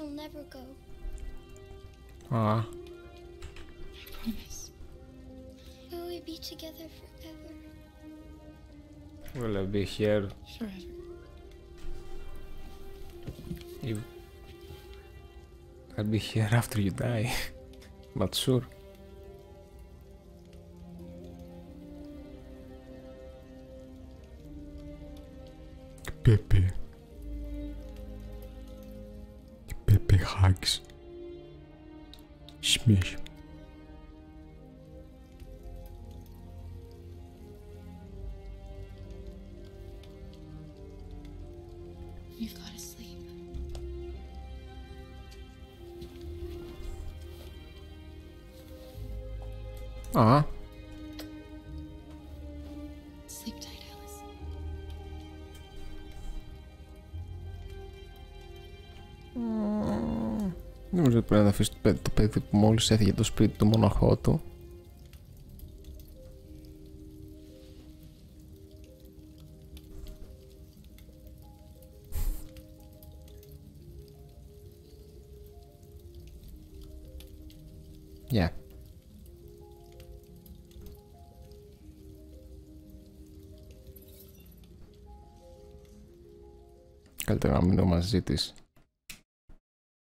Promise you'll never go. Α, Promise. Will we be together forever? will I be here Forever. if I'll be here after you die. But sure. Pepe. Hugs. Smash. You've got to sleep. Α, πρέπει να αφήσει το παιδί, το παιδί που μόλις έφυγε το σπίτι του μοναχό του. Yeah. Καλύτερα να μείνω μαζί της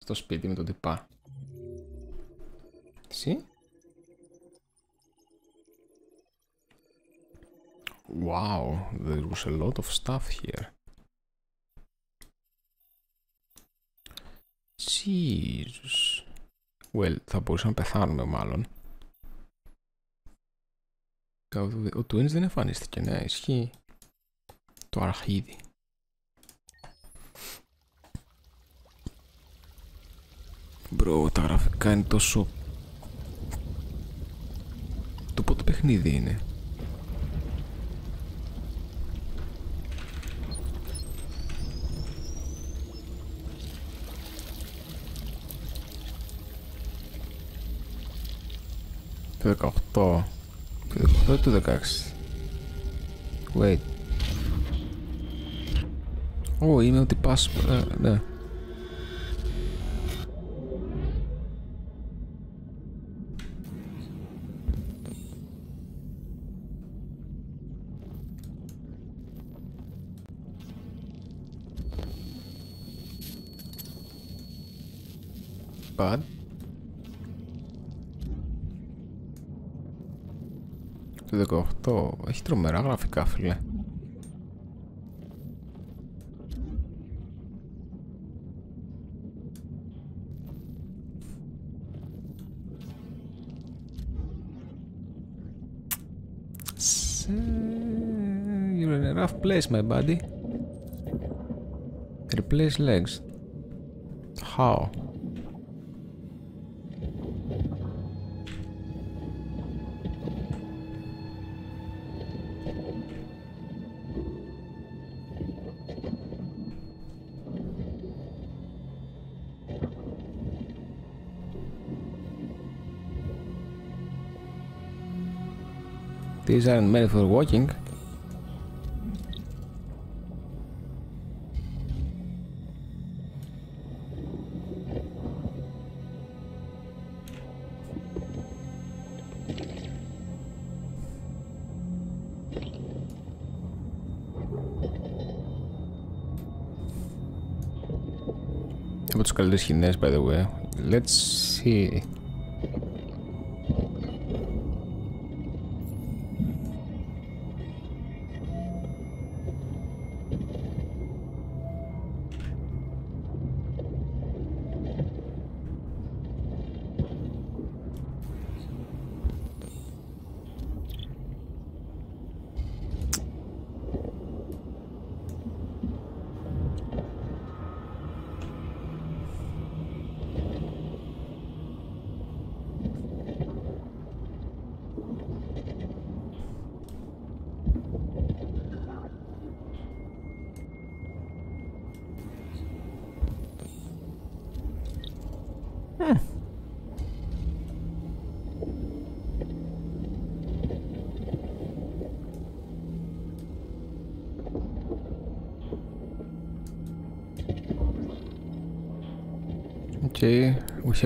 στο σπίτι με τον τυπά. Εσύ; Wow, there was a lot of stuff here. Jesus. Well, θα μπορούσαμε να πεθάνουμε μάλλον. Ο Twins δεν εμφανίστηκε, ναι, ισχύει. Το αρχίδι. Μπρο, τα γραφικά είναι τόσο... Το πότε παιχνίδι είναι; Το 18. Το 18 ή το 16. Wait. Ω, είμαι ότι πας... ε, ναι. Bad. Το 18 έχει τρομερά γραφικά, φίλε. Σε- You're in a rough place, my buddy. Replace legs. How? These aren't meant for watching. What's called this Hines, by the way? Let's see.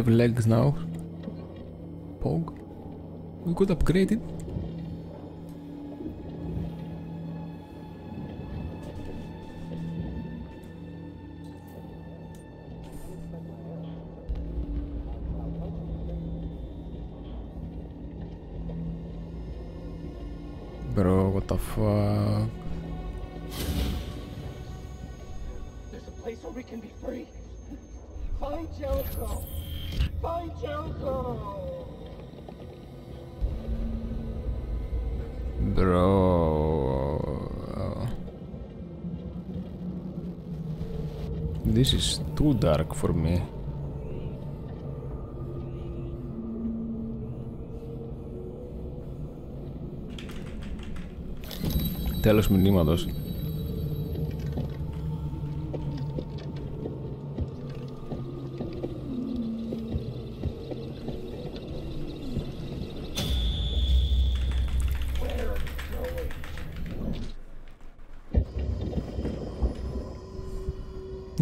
Have legs now. Pog. We got upgraded. Bro, what the fuck? There's a place where we can be free. Find Jericho. Find Jericho. Bro. This is too dark for me. Τέλος μηνύματος.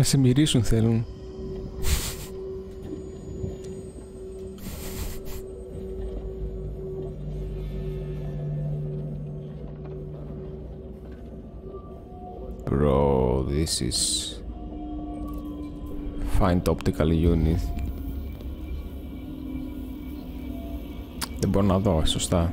Να σε μυρίσουν θέλουν. Bro, this is... Find optical unit. Δεν μπορώ να δω, σωστά.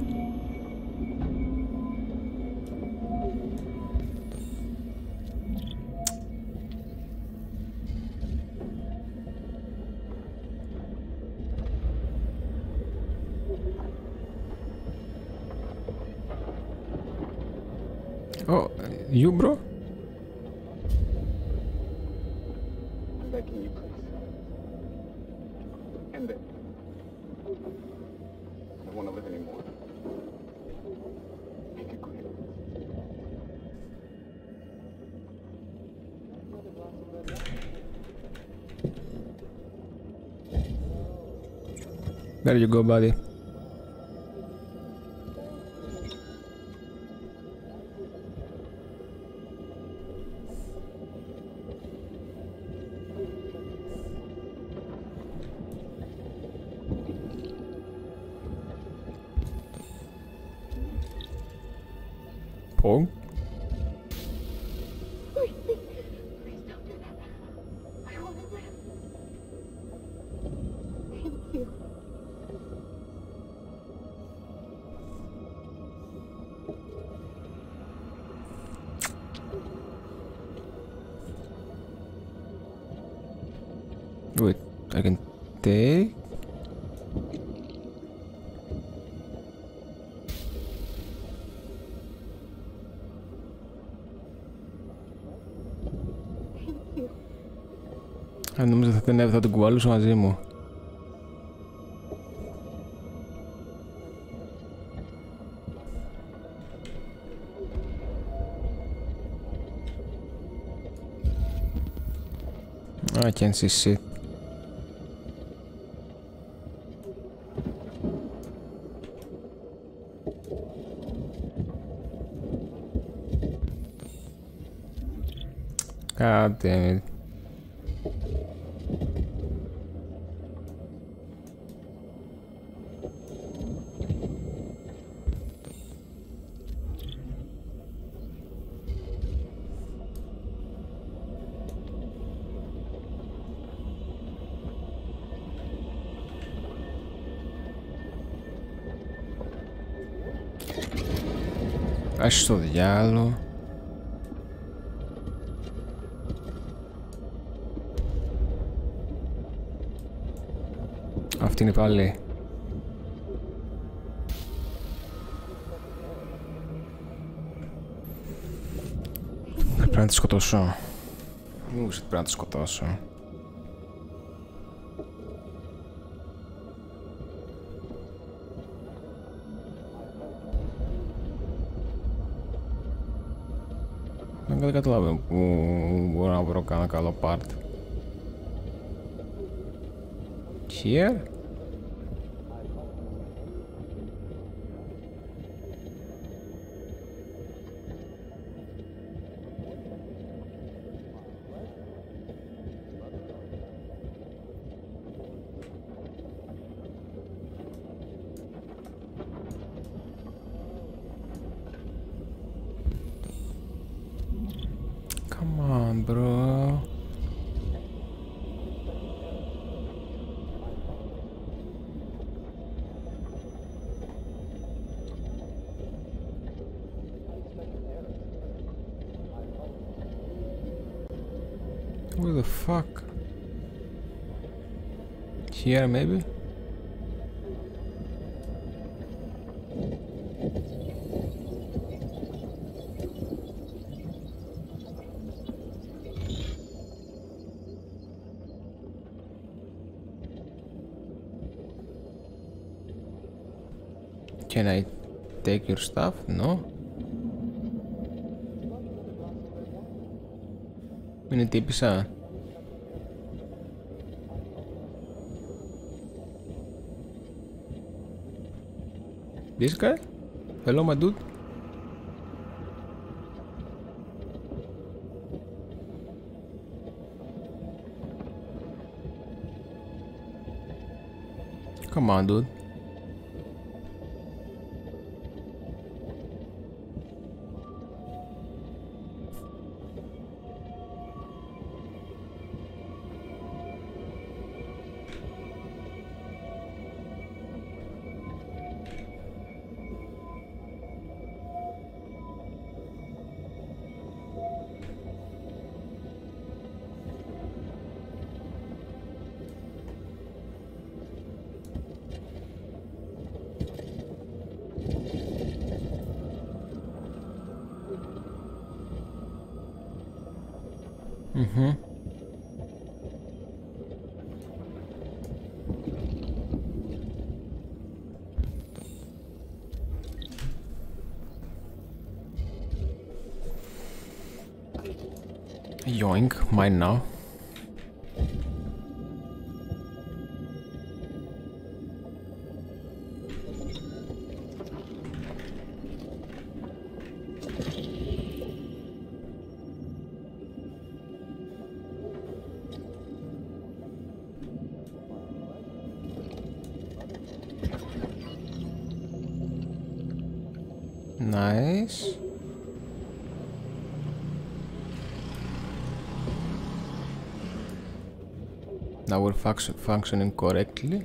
There you go, buddy. Νόμιζα θα, την, θα την κουβαλούσα μαζί μου. I can see shit. God damn it. Ας το διάλο. Αυτή είναι πάλι. Πρέπει να τη σκοτώσω. Μου είπε ότι πρέπει να τη σκοτώσω. cred că tot avem un una brocană ca lopart. Și el? Here maybe? Can I take your stuff? No. Είναι τύπησα. This guy? Hello my dude? Come on dude. Mine now. Function functioning correctly.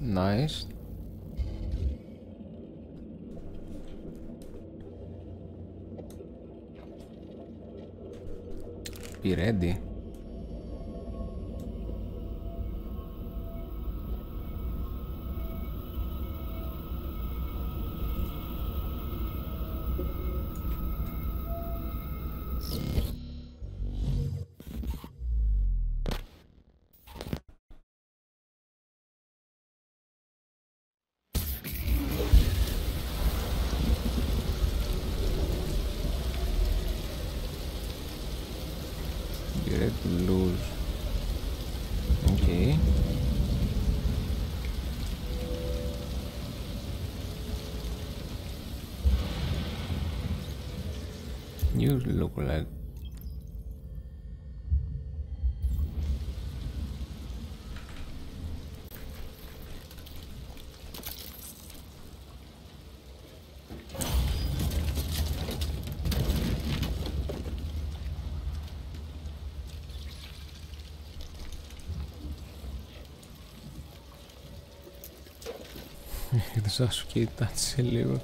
Nice. Be ready. κουλάει. Θα σου κοιτάξει λίγο.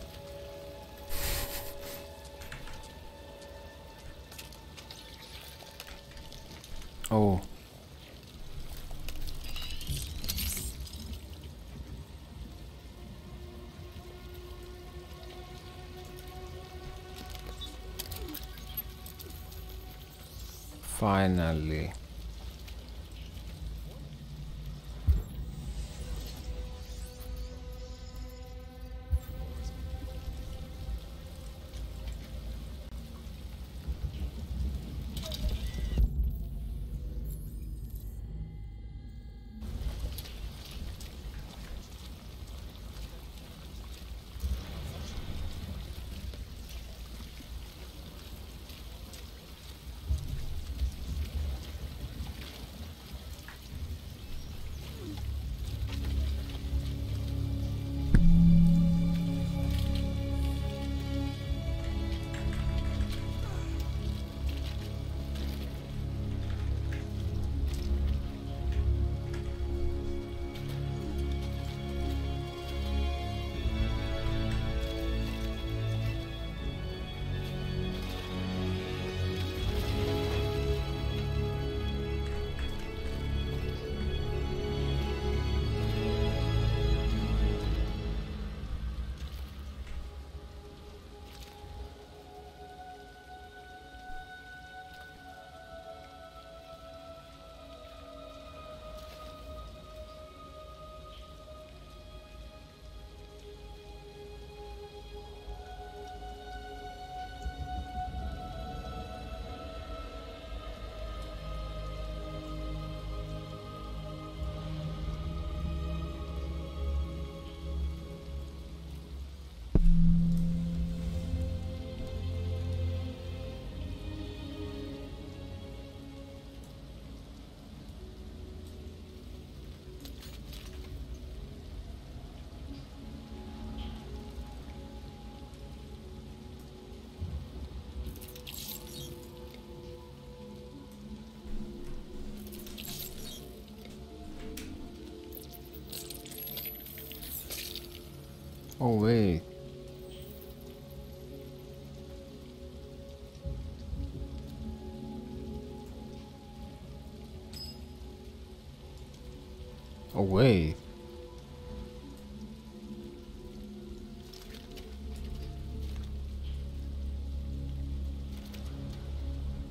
Oh wait.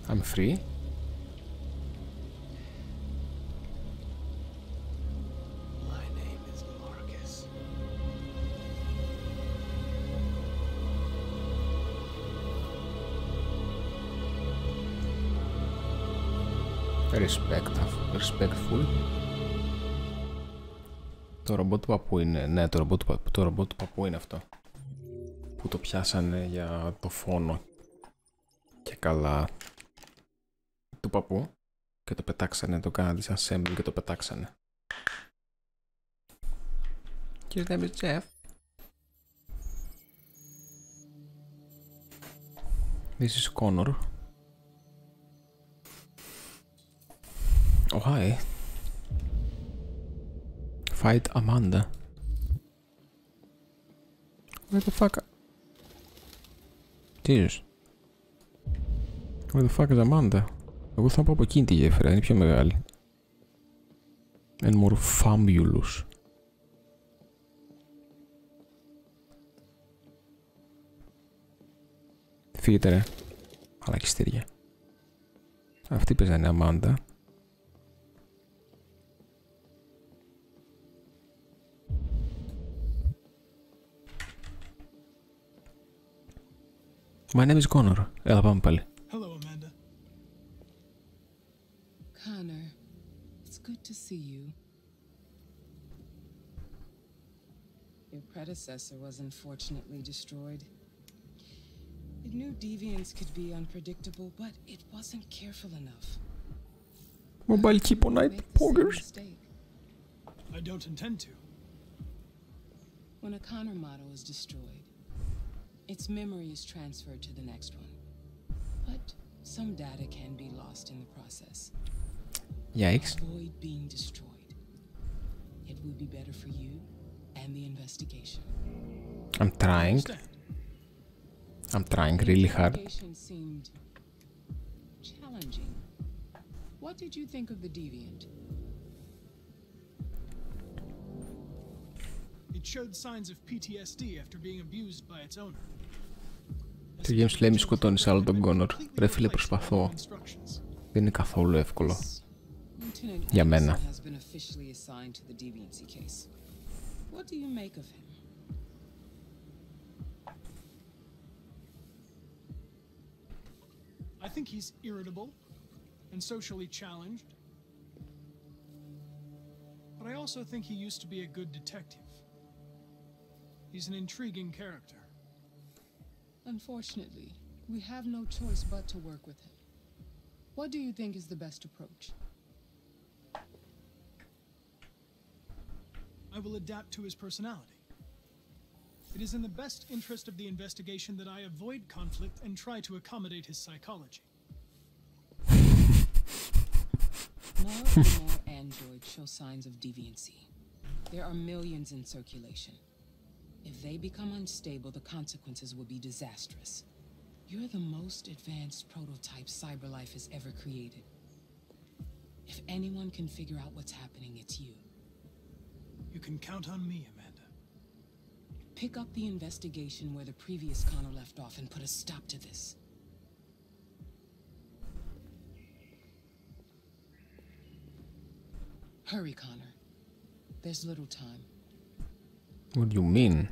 I'm free. Respect, respectful. Το ρομπότ του παππού είναι. Ναι, το ρομπότ του παππού, το ρομπότ του παππού είναι αυτό. Που το πιάσανε για το φόνο. Και καλά. Του παππού. Και το πετάξανε, το κάνανε disassemble και το πετάξανε. Και name is Jeff. This is Connor. Oh, hi. Fight Amanda. Where the fuck? Jesus. Where the fuck is Amanda? Εγώ θα πάω από εκείνη τη γέφυρα, είναι πιο μεγάλη. And more fabulous. Φύγετε ρε. Αλακιστήρια. Αυτή παίζανε Αμάντα. My name is Connor. Έλα πάμε πάλι. Hello, Amanda. Connor, it's good to see you. Your predecessor was unfortunately destroyed. It knew deviants could be unpredictable, but it wasn't careful enough. Mobile chip on night Make the same poggers. mistake. I don't intend to. When a Connor model is destroyed, its memory is transferred to the next one. But some data can be lost in the process. Yikes. Avoid being destroyed. It would be better for you and the investigation. I'm trying. I'm trying really hard. Investigation seemed challenging. What did you think of the deviant? It showed signs of PTSD after being abused by its owner. Και ο James Lemmy σκοτώνει άλλο τον Κόνορ. Ρε φίλε προσπαθώ. Δεν είναι καθόλου εύκολο. Για μένα. I think he's irritable and socially challenged. But I also think he used to be a good detective. He's an intriguing character. Unfortunately, we have no choice but to work with him. What do you think is the best approach? I will adapt to his personality. It is in the best interest of the investigation that I avoid conflict and try to accommodate his psychology. More and more androids show signs of deviancy. There are millions in circulation. If they become unstable, the consequences will be disastrous. You're the most advanced prototype CyberLife has ever created. If anyone can figure out what's happening, it's you. You can count on me, Amanda. Pick up the investigation where the previous Connor left off and put a stop to this. Hurry, Connor. There's little time. What do you mean?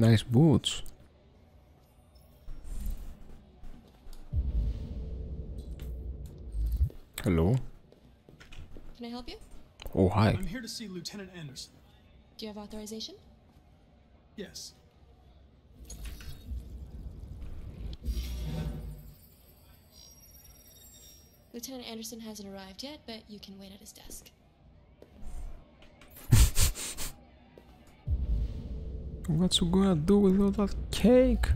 Nice boots. Hello. Can I help you? Oh, hi. I'm here to see Lieutenant Anderson. Do you have authorization? Yes. Lieutenant Anderson hasn't arrived yet, but you can wait at his desk. What you gonna do with all that cake?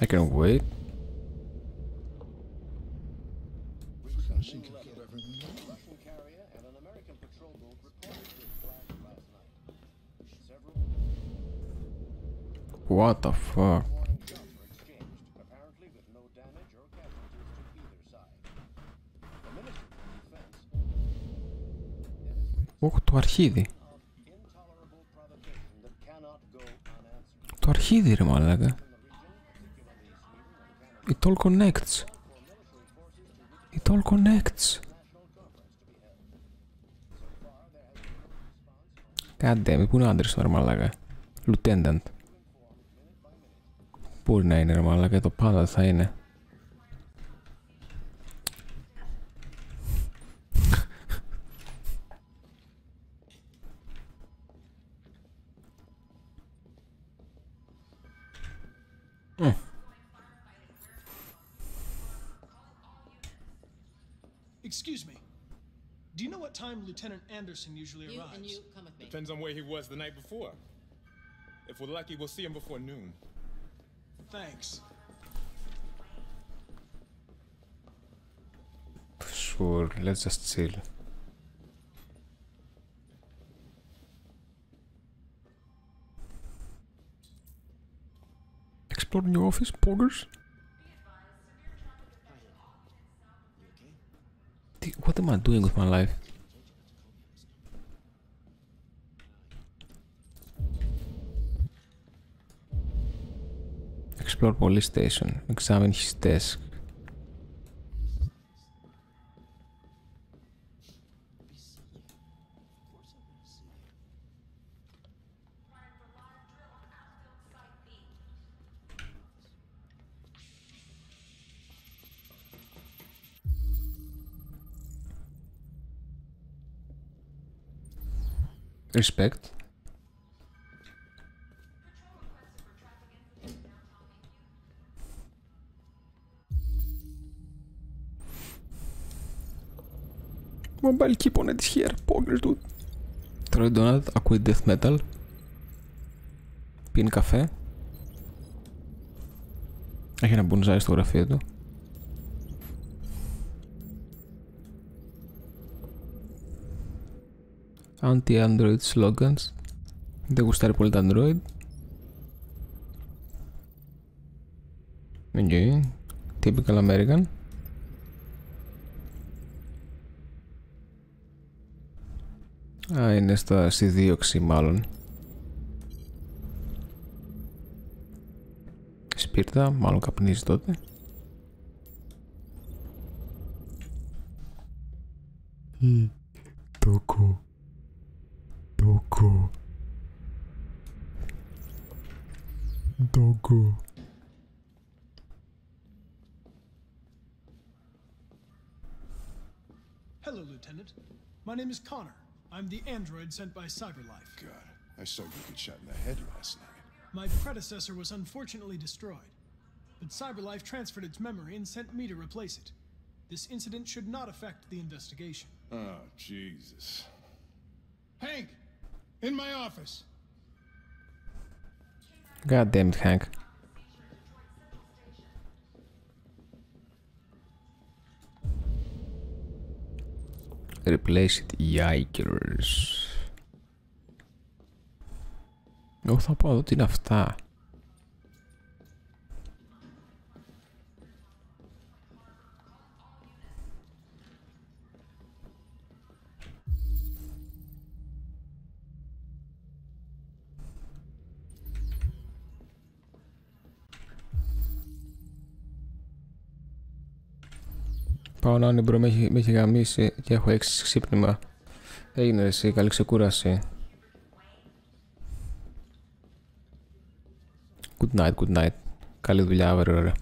I can wait. What the fuck? Όχι, το αρχίδι. Το αρχίδι ρε μαλάκα. It all connects. It all connects. God damn, πού είναι ο άντρας ρε μαλάκα; Lieutenant. Πού να είναι ρε το πάντα θα είναι. Hmm. Excuse me. Do you know what time Lieutenant Anderson usually You arrives? and you come with me. Depends on where he was the night before. If we're lucky, we'll see him before noon. Thanks. Sure, let's just chill. Explore new office, poggers? What am I doing with my life? Explore police station. Examine his desk. Respect. Mobile keep on it here, poggers dude. Τρώει donut, ακούει death metal. Πίνει καφέ. Έχει ένα μπουνζάρι στο γραφείο του. Anti-Android slogans. Δεν γουστάρει πολύ τα Android. Okay. Typical American. Α, είναι στα συνδίωξη μάλλον. Σπίρτα, μάλλον καπνίζει τότε. Τόκο. Doggo. Doggo. Hello, Lieutenant. My name is Connor. I'm the android sent by Cyberlife. God, I saw you get shot in the head last night. My predecessor was unfortunately destroyed, but Cyberlife transferred its memory and sent me to replace it. This incident should not affect the investigation. Oh, Jesus. Hank! in my office. God damn it, Hank. Replace it, yikers. Εγώ θα πω εδώ τι είναι αυτά. Πάω να μπρο, με έχει, με έχει γαμίσει και έχω έξι ξύπνημα. Έγινε ρε εσύ, καλή ξεκούραση. Good night, good night. Καλή δουλειά αύριο, ρε.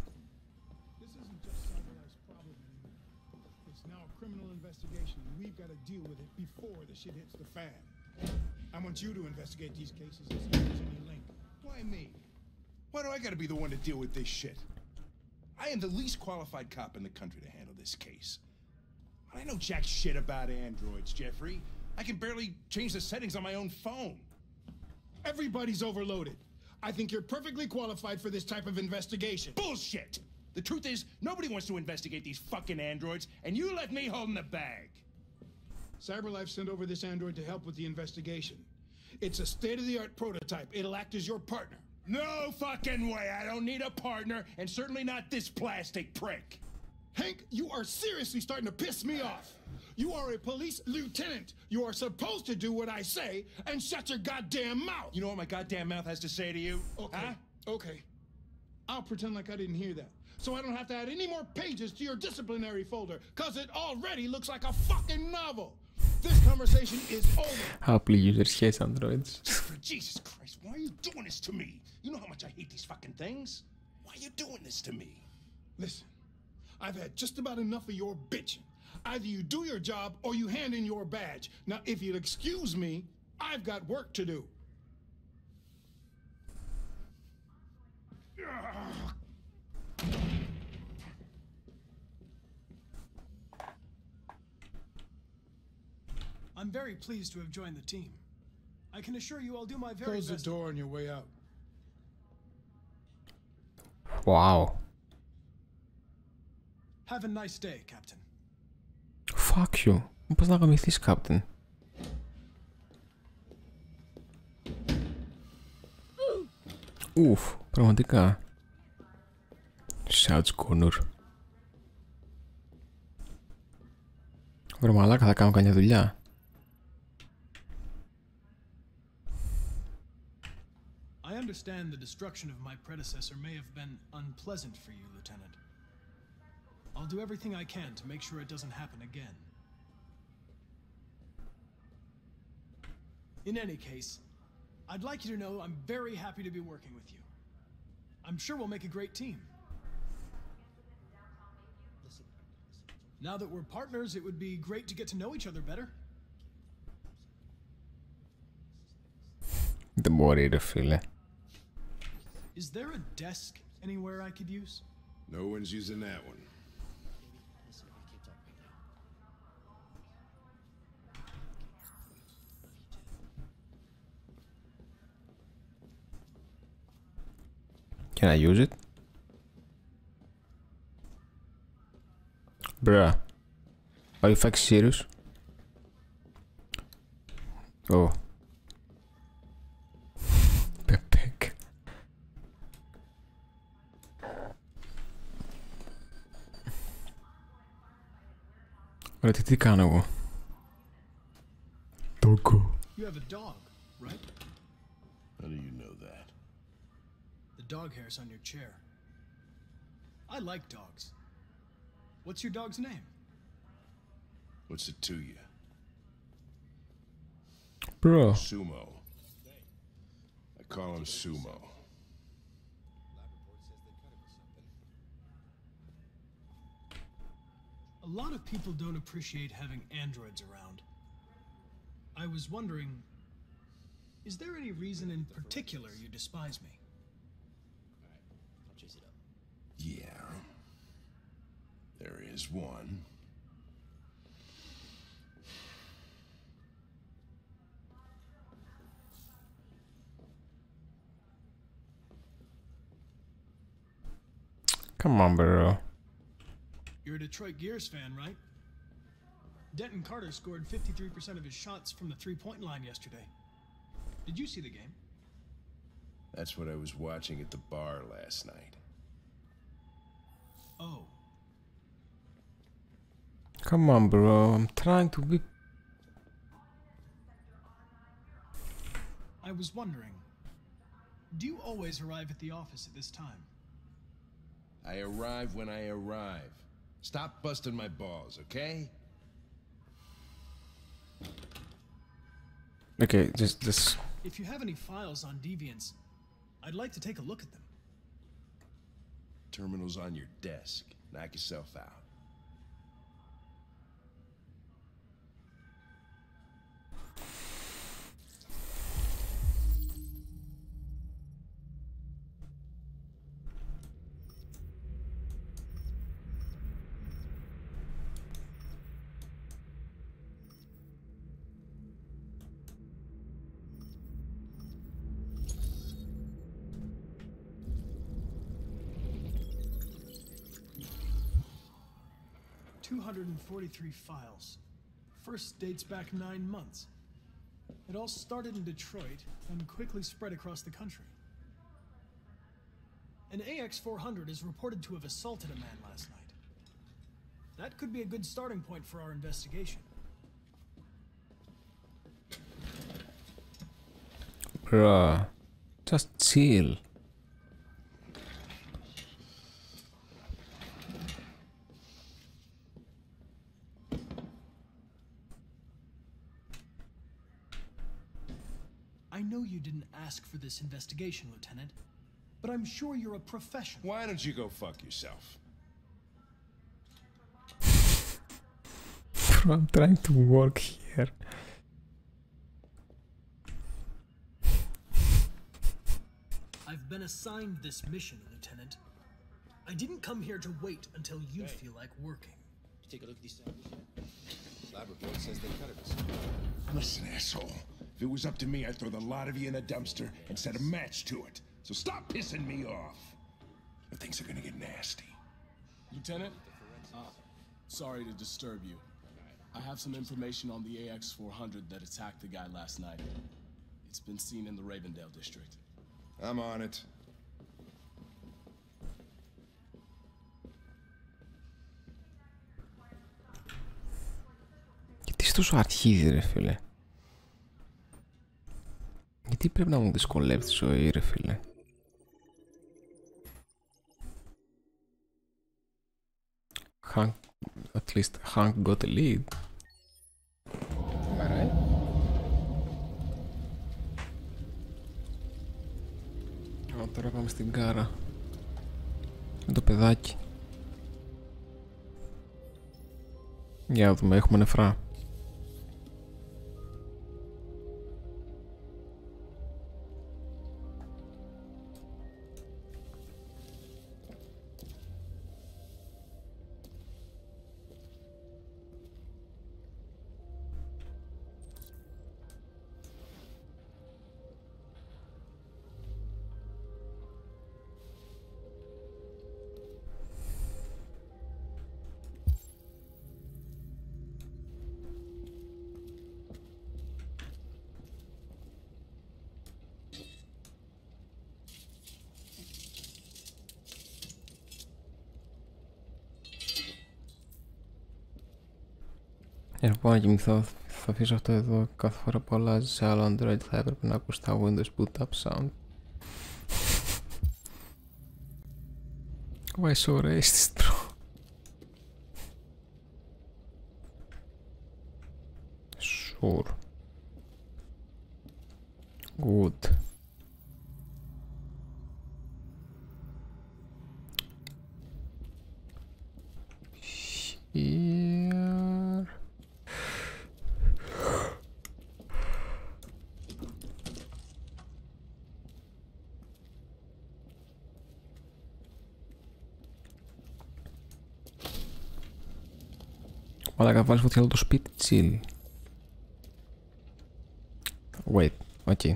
It's now a criminal investigation, and we've got to deal with it before the shit hits the fan. I want you to investigate these cases and see if there's any link. Why me? Why do I gotta be the one to deal with this shit? I am the least qualified cop in the country to handle this case. I know jack shit about androids, Jeffrey. I can barely change the settings on my own phone. Everybody's overloaded. I think you're perfectly qualified for this type of investigation. Bullshit! The truth is, nobody wants to investigate these fucking androids, and you let me hold in the bag. CyberLife sent over this android to help with the investigation. It's a state-of-the-art prototype. It'll act as your partner. No fucking way! I don't need a partner, and certainly not this plastic prick. Hank, you are seriously starting to piss me off. You are a police lieutenant. You are supposed to do what I say and shut your goddamn mouth. You know what my goddamn mouth has to say to you? Okay. Huh? Okay. I'll pretend like I didn't hear that. So I don't have to add any more pages to your disciplinary folder, cause it already looks like a fucking novel. This conversation is over. Happily users hates androids. Jesus Christ, why are you doing this to me? You know how much I hate these fucking things. Why are you doing this to me? Listen, I've had just about enough of your bitching. Either you do your job or you hand in your badge. Now, if you'll excuse me, I've got work to do. I'm very pleased to have joined the team. I can assure you I'll do my very Close the best. door on your way out. Wow. Have a nice day, Captain. Fuck you. Πώς να γαμηθείς, Captain. Ουφ, πραγματικά. Σάτς Connor. Βρε μαλάκα, θα κάνω καμιά δουλειά. understand the destruction of my predecessor may have been unpleasant for you, Lieutenant. I'll do everything I can to make sure it doesn't happen again. In any case, I'd like you to know I'm very happy to be working with you. I'm sure we'll make a great team. Now that we're partners, it would be great to get to know each other better. Δεν μπορεί ρε φίλε. Is there a desk anywhere I could use? No one's using that one. Can I use it? Bruh. Are you fucking serious? Oh. Olette tikánó. Togo. You have a dog, right? How do you know that? The dog hair's on your chair. I like dogs. What's your dog's name? What's it to you? Bro. Sumo. I call him Sumo. A lot of people don't appreciate having androids around. I was wondering, is there any reason in particular you despise me? Yeah. There is one. Come on, bro. You're a Detroit Gears fan, right? Denton Carter scored 53% of his shots from the three point line yesterday. Did you see the game? That's what I was watching at the bar last night. Oh, Come on, bro. I'm trying to be. I was wondering, do you always arrive at the office at this time? I arrive when I arrive. Stop busting my balls, okay? Okay, just, this. If you have any files on Deviants, I'd like to take a look at them. Terminal's on your desk. Knock yourself out. 243 files. First dates back nine months. It all started in Detroit and quickly spread across the country. An AX 400 is reported to have assaulted a man last night. That could be a good starting point for our investigation. Bruh. Just chill. I know you didn't ask for this investigation, Lieutenant, but I'm sure you're a professional. Why don't you go fuck yourself? I'm trying to work here. I've been assigned this mission, Lieutenant. I didn't come here to wait until you feel like working. Take a look at these samples. Lab report says they cut it. Listen, asshole. If it was up to me, I'd throw the lot of you in a dumpster and set a match to it. So stop pissing me off. Or things are gonna get nasty. Lieutenant, uh, sorry to disturb you. I have some information on the AX-400 that attacked the guy last night. It's been seen in the Ravendale district. I'm on it. Γιατί είσαι τόσο αρχίδι ρε φίλε. Γιατί πρέπει να μου δυσκολεύει τη ζωή ρε φίλε; Hank, at least Hank got a lead. Alright. Α, τώρα πάμε στην κάρα. Με το παιδάκι. Για να δούμε, έχουμε νεφρά. Να πάω να κοιμηθώ, θα αφήσω αυτό εδώ. Κάθε φορά που αλλάζει σε άλλο Android θα έπρεπε να ακούς τα Windows Boot Up Sound. Why so racist, bro? Sure. Μαλάκα βάλεις φωτιά όλο το σπίτι chill. Wait, okay.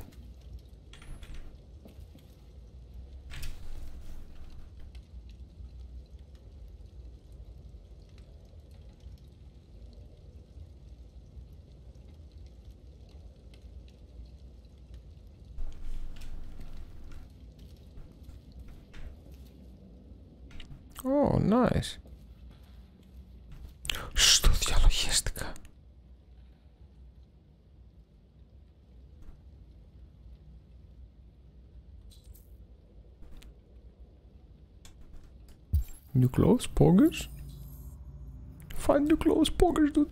Oh, nice. New clothes, poggers? Find new clothes, poggers, dude.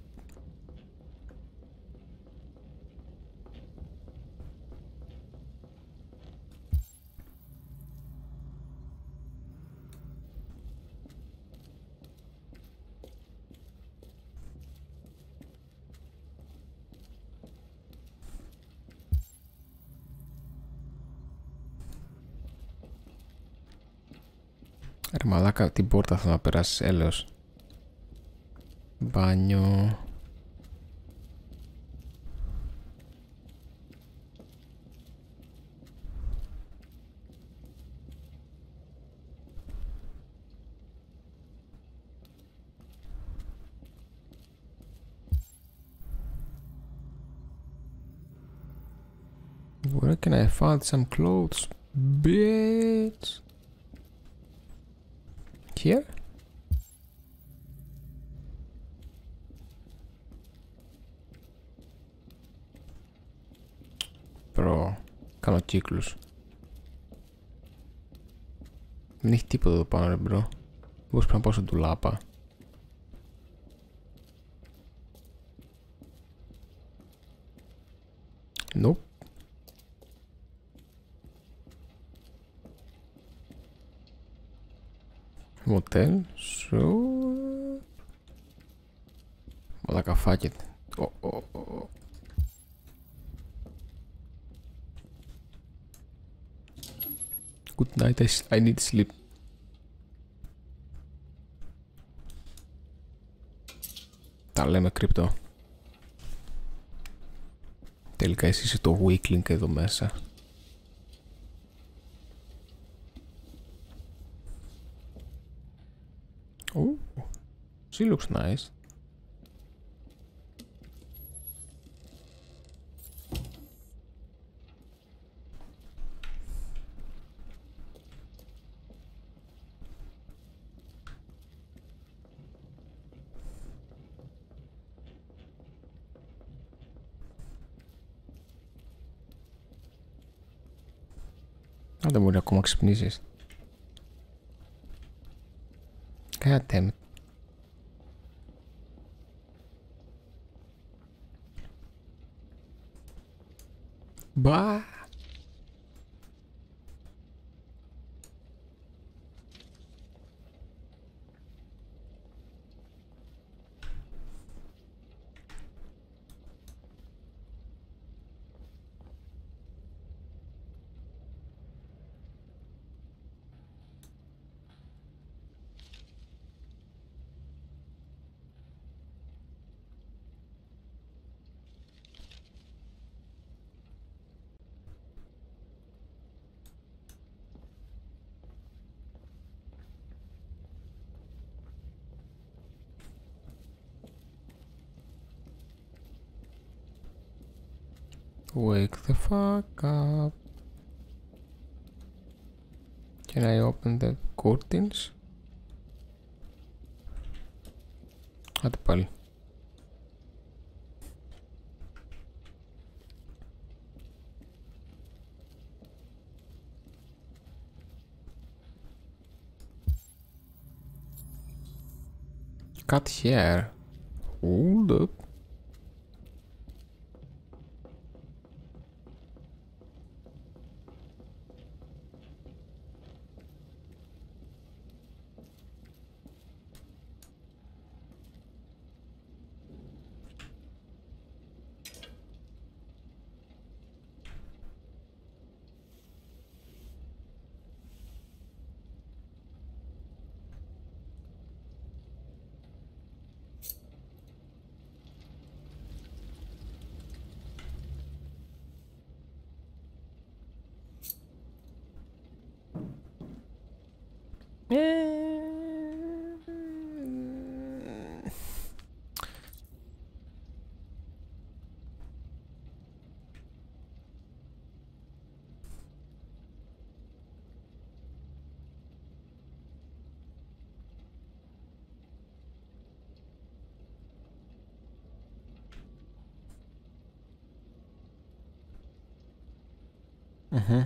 Πλάκα, την πόρτα θα να περάσεις, έλεος. Μπάνιο. Where can I find some clothes, bitch? Here? Προ, κάνω κύκλους. Δεν έχει τίποτα εδώ πάνω ρε μπρο. Πώς πρέπει να πάω στον τουλάπα. Μοτέλ, σου. Όλα καφάκι. Good night, I, need sleep. Τα λέμε κρυπτό. Τελικά εσύ είσαι το weakling εδώ μέσα. she looks nice. Α, δεν μπορεί ακόμα να ξυπνήσεις. God damn Wake the fuck up. Can I open the curtains? Άντε πάλι. Cut here. Hold up. Mm-hmm.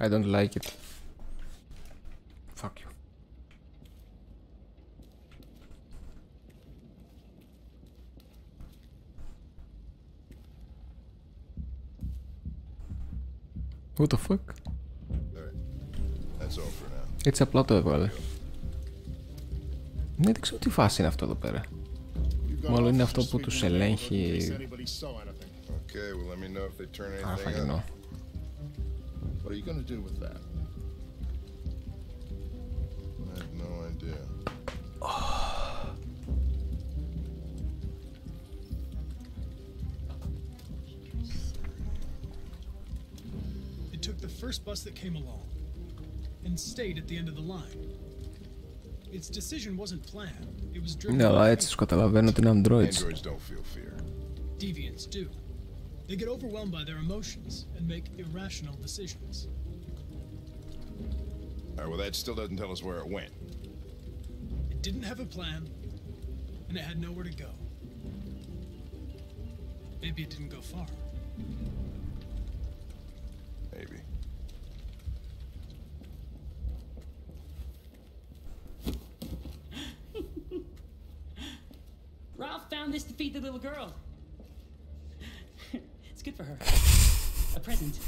I don't like it. What the fuck? Έτσι απλά το έβαλε. Ναι, δεν ξέρω τι φάση είναι αυτό εδώ πέρα. Μάλλον είναι αυτό που τους ελέγχει... Αφαγενό. What are you? first bus that came along and stayed at the end of the line. Its decision wasn't planned. It was driven Ναι, αλλά by έτσι τους καταλαβαίνω ότι είναι androids. Androids don't feel fear. Deviants do. They get overwhelmed by their emotions and make irrational decisions. All right, well, that still doesn't tell us where it went. It didn't have a plan, and it had nowhere to go. Maybe it didn't go far. A present.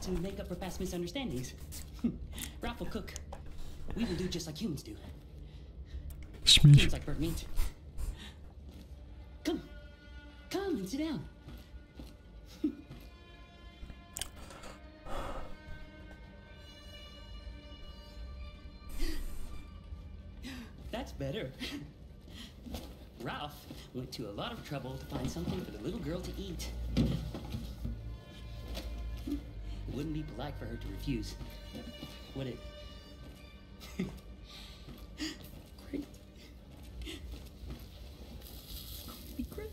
To make up for past misunderstandings. Ralph will cook. We will do just like humans do. Humans like burnt meat. Come. Come and sit down. That's better. Ralph went to a lot of trouble to find something for the little girl to eat. wouldn't be polite for her to refuse, would it? Great. Be great.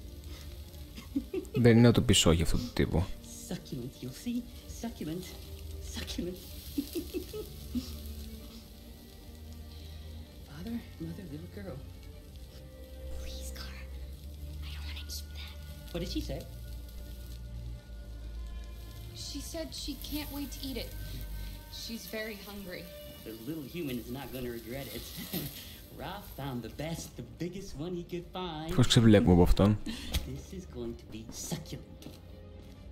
Δεν είναι το πισό για αυτού του τύπου. Succulent, you'll see. Succulent. Succulent. Father, mother, little girl. Please, Car. I don't want to eat that. What did she say? She said she can't wait to eat it. She's very hungry. The little human is not going to regret it. Ralph found the best, the biggest one he could find. Proszę przywlek mu Bofton. This is going to be succulent.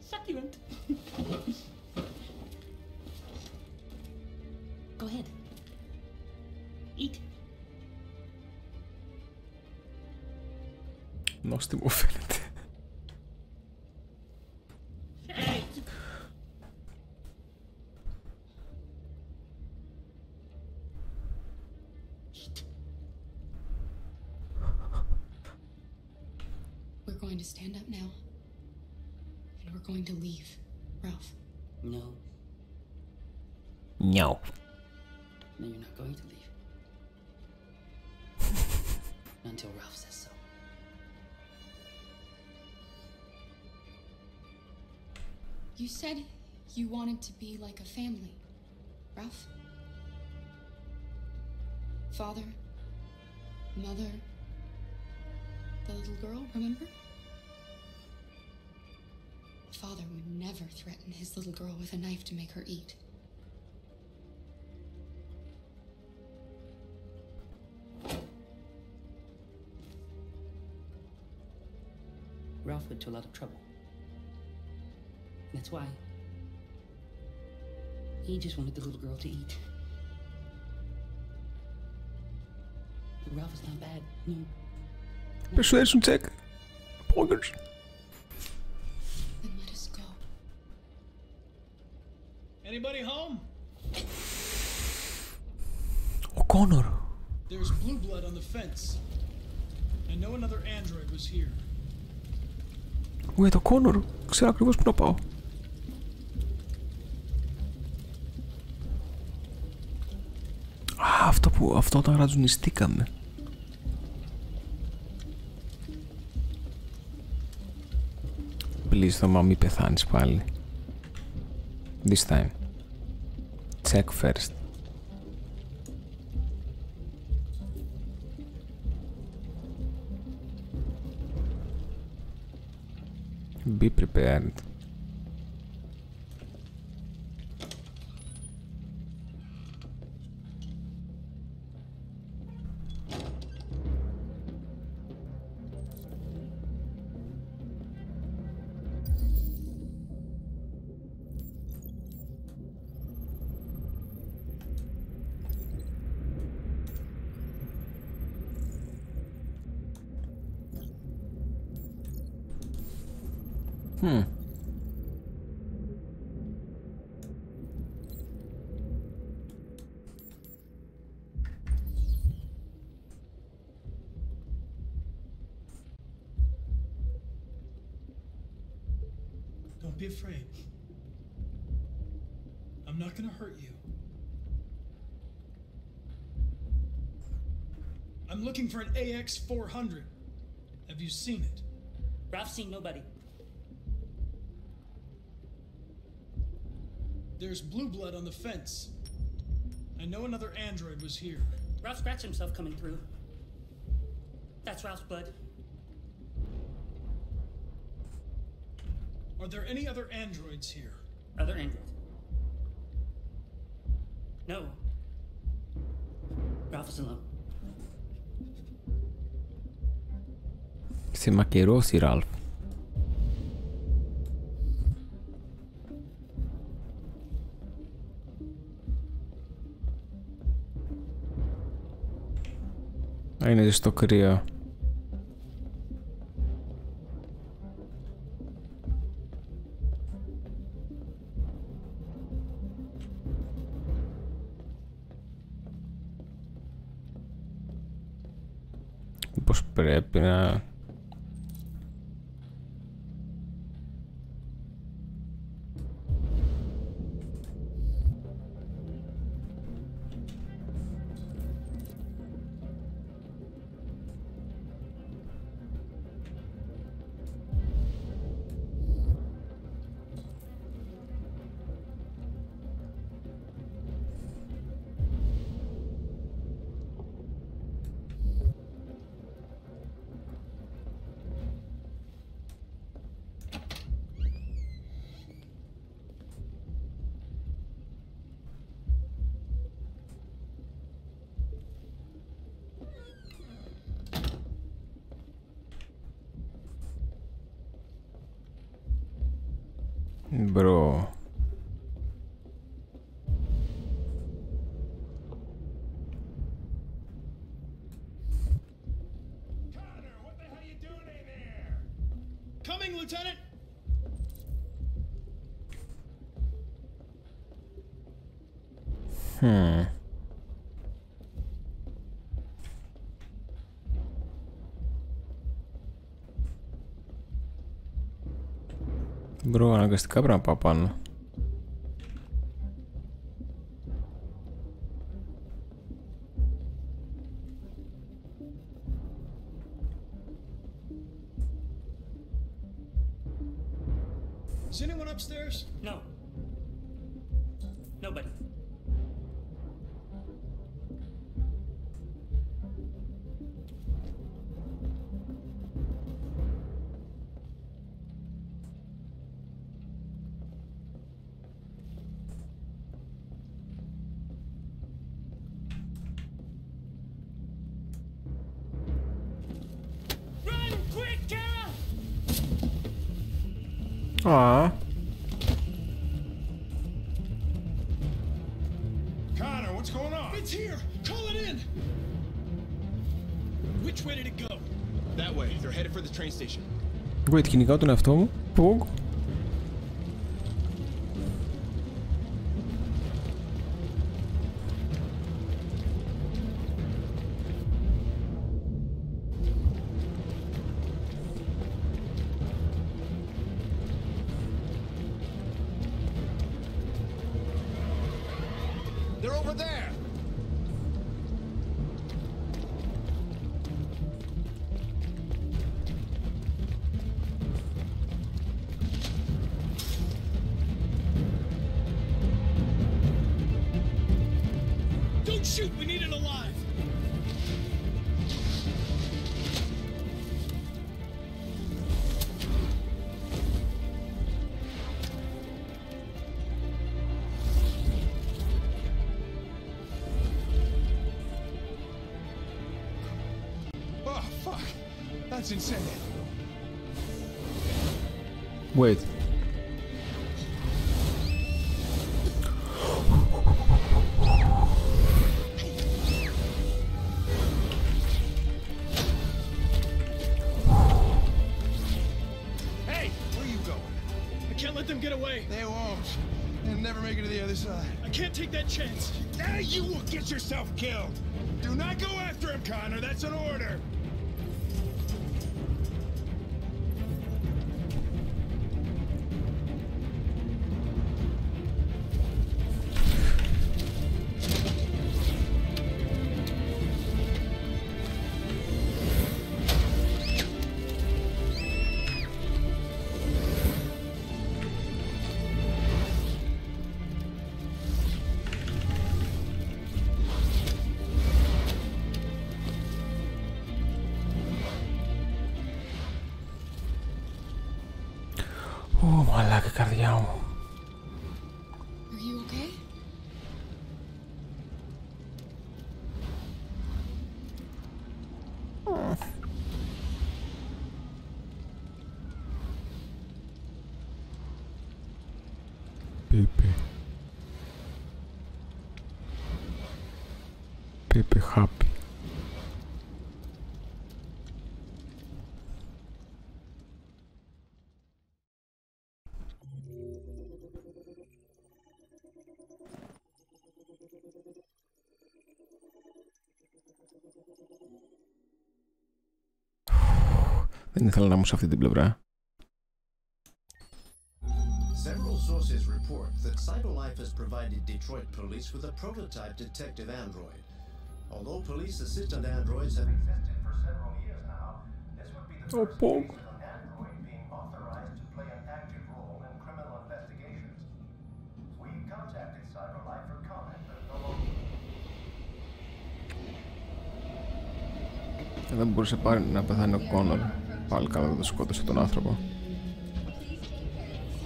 Succulent. Go ahead. Eat. No z. You said you wanted to be like a family, Ralph. Father, mother, the little girl, remember? Father would never threaten his little girl with a knife to make her eat. Ralph went to a lot of trouble. That's why. He just wanted the little girl to eat. But Ralph is not bad. No. Persuasion check. Poggers. Then let us go. Anybody home? Ο Κόνορ. There's blue blood on the fence. And no another android was here. Ουε, το Κόνορ. Ξέρω ακριβώς που να πάω. Που, αυτό όταν ρατζουνιστήκαμε. Please, Θωμά, μη πεθάνεις πάλι. This time. Check first. Be prepared. Hmm. Don't be afraid. I'm not gonna hurt you. I'm looking for an AX-400. Have you seen it? I've seen nobody. There's blue blood on the fence. I know another android was here. Ralph scratched himself coming through. That's Ralph's blood. Are there any other androids here? Other androids? No. Ralph is alone. Se maccherò si Ralph. Είναι στο κρύο. Bro. Bro, aga kas ta kabra panna? It's here! Call it in! Which way did it go? That way. They're headed for the train station. wait, κυνηγάω τον εαυτό μου. Πογκ. Πίπη happy. Δεν ήθελα να είμαι σε αυτή την πλευρά. Several sources report that CyberLife has provided Detroit police with a prototype detective android. Although police assistant androids have existed for several years now, this would be the Oh, first Pog. case of an android being authorized to play an active role in criminal investigations. We contacted CyberLife for comment, but no longer Ε, Δεν μπορούσε πάλι να πεθάνει ο Κόνορ. Πάλι καλά δεν το σκότωσε τον άνθρωπο.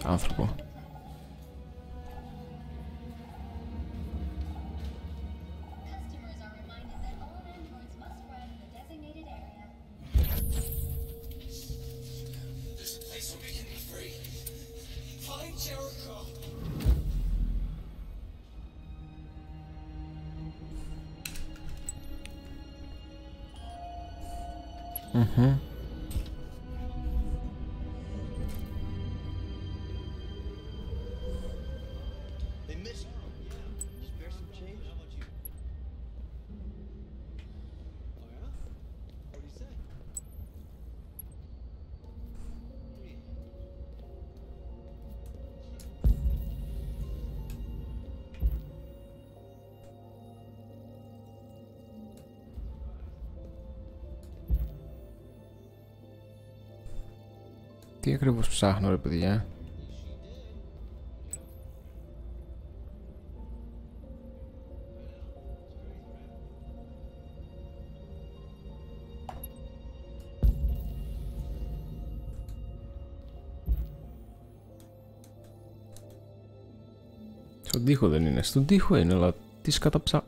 Άνθρωπο. Jericho. Mm-hmm. Τι ακριβώς ψάχνω ρε παιδιά; Στον τοίχο δεν είναι. Στον τοίχο είναι, αλλά τις σκαταψά...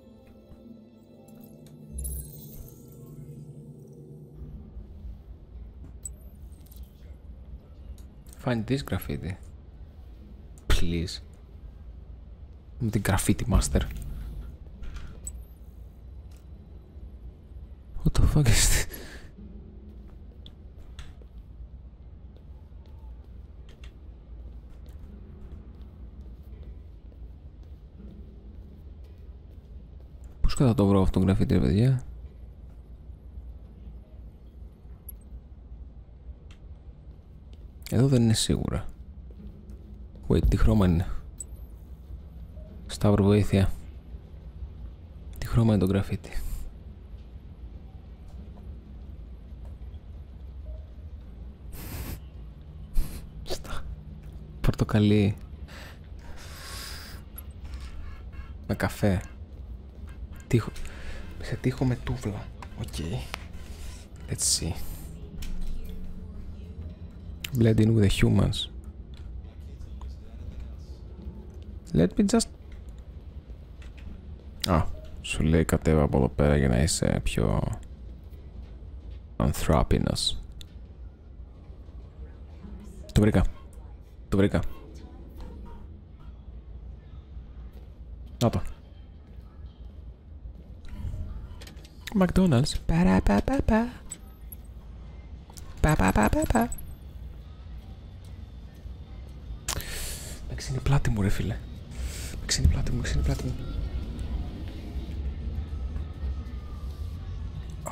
Find this graffiti. Please. Με την graffiti master. What the fuck is this? Πώς κατά το βρω αυτό το graffiti ρε παιδιά. Εδώ δεν είναι σίγουρα. Wait, τι χρώμα είναι; Σταύρο βοήθεια. Τι χρώμα είναι το γραφίτι; Στα. Πορτοκαλί. Με καφέ. Τείχο. Σε τείχο με τούβλα. Οκ. Okay. Let's see. Blend in with the humans. Let me just... Α, σου λέει κατέβα από εδώ πέρα για να είσαι πιο... Ανθρωπίνος. Το βρήκα. Το βρήκα. Να το. McDonald's. Παρα πα Ξύνει η πλάτη μου ρε φίλε. Με ξύνει η πλάτη μου, με ξύνει η πλάτη μου. Α,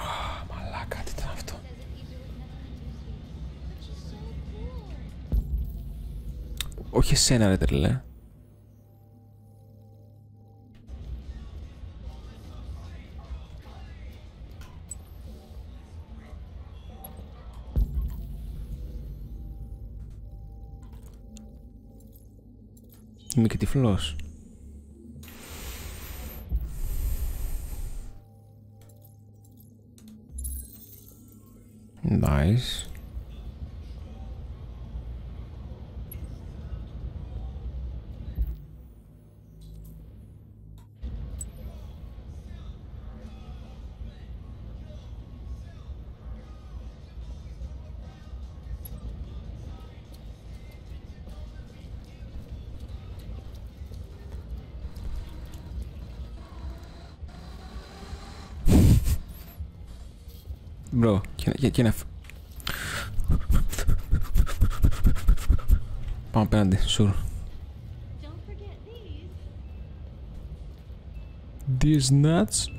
μαλάκα, τι ήταν αυτό. Όχι εσένα ρε τρελέ. Είμαι και τυφλός. Nice. Bro, ¿quién, quién es? Vamos, espérate, sur. These nuts.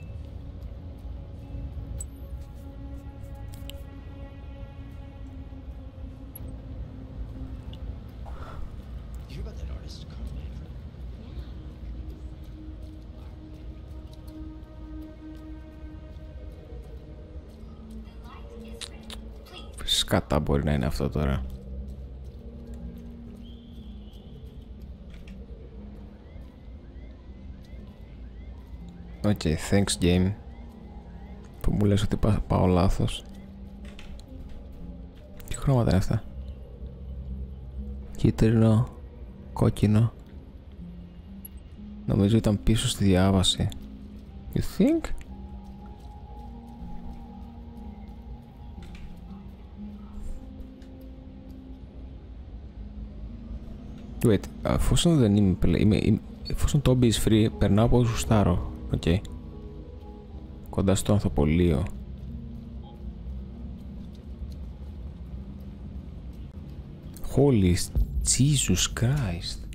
Σκατά μπορεί να είναι αυτό τώρα. Οκ, okay, thanks game. Που μου λες ότι πά, πάω λάθος. Τι χρώματα είναι αυτά; Κίτρινο, κόκκινο. Νομίζω ήταν πίσω στη διάβαση. You think? Εφόσον δεν είμαι, είμαι, είμαι εφόσον το is free, περνάω από όσο στάρω. Οκ. Okay. Κοντά στο ανθοπολείο. Holy Jesus Christ.